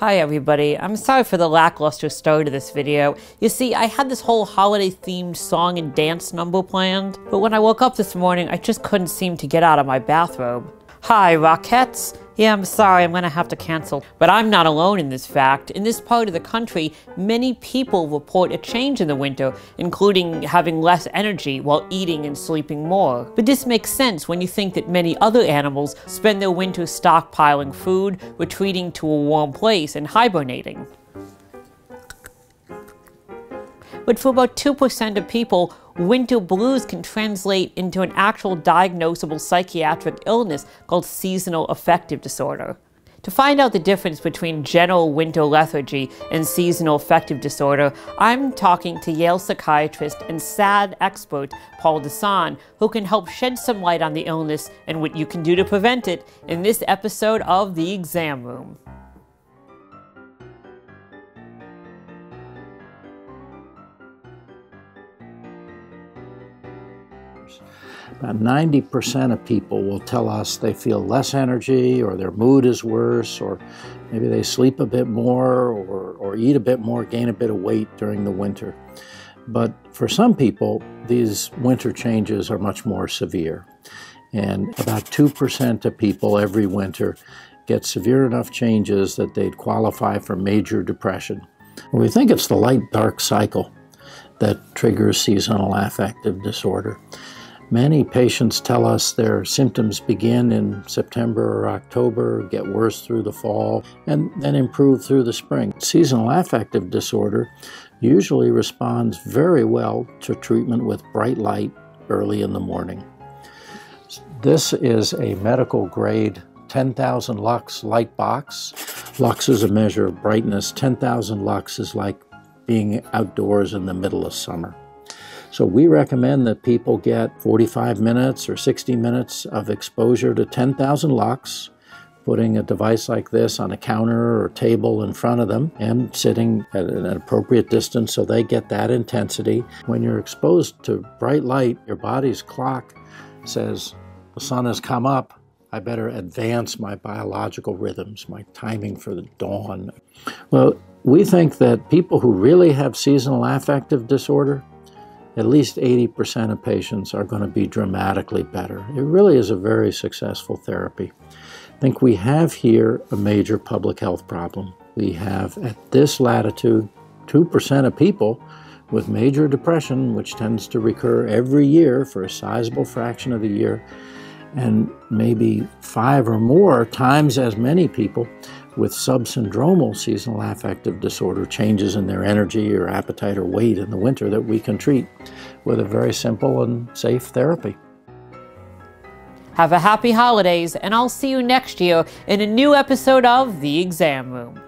Hi everybody, I'm sorry for the lackluster start of this video. You see, I had this whole holiday themed song and dance number planned, but when I woke up this morning, I just couldn't seem to get out of my bathrobe. Hi, Rockettes! Yeah, I'm sorry, I'm gonna have to cancel. But I'm not alone in this fact. In this part of the country, many people report a change in the winter, including having less energy while eating and sleeping more. But this makes sense when you think that many other animals spend their winter stockpiling food, retreating to a warm place, and hibernating. But for about 2% of people, winter blues can translate into an actual diagnosable psychiatric illness called seasonal affective disorder. To find out the difference between general winter lethargy and seasonal affective disorder, I'm talking to Yale psychiatrist and SAD expert Paul Desan, who can help shed some light on the illness and what you can do to prevent it in this episode of The Exam Room. About 90% of people will tell us they feel less energy or their mood is worse or maybe they sleep a bit more or, or eat a bit more, gain a bit of weight during the winter. But for some people, these winter changes are much more severe. And about 2% of people every winter get severe enough changes that they'd qualify for major depression. We think it's the light dark cycle that triggers seasonal affective disorder. Many patients tell us their symptoms begin in September or October, get worse through the fall, and then improve through the spring. Seasonal affective disorder usually responds very well to treatment with bright light early in the morning. This is a medical grade 10,000 lux light box. Lux is a measure of brightness. 10,000 lux is like being outdoors in the middle of summer. So we recommend that people get 45 minutes or 60 minutes of exposure to 10,000 lux, putting a device like this on a counter or table in front of them and sitting at an appropriate distance so they get that intensity. When you're exposed to bright light, your body's clock says, the sun has come up, I better advance my biological rhythms, my timing for the dawn. Well, we think that people who really have seasonal affective disorder at least 80% of patients are going to be dramatically better. It really is a very successful therapy. I think we have here a major public health problem. We have at this latitude 2% of people with major depression, which tends to recur every year for a sizable fraction of the year, and maybe five or more times as many people with subsyndromal seasonal affective disorder, changes in their energy or appetite or weight in the winter that we can treat with a very simple and safe therapy. Have a happy holidays, and I'll see you next year in a new episode of The Exam Room.